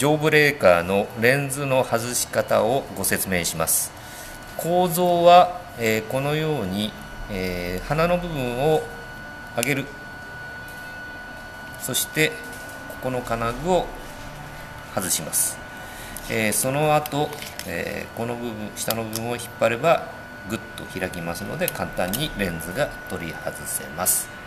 上ブレーカーのレンズの外し方をご説明します。構造は、えー、このように、えー、鼻の部分を上げる。そしてここの金具を外します、えー、その後、えこの部分下の部分を引っ張ればぐっと開きますので簡単にレンズが取り外せます。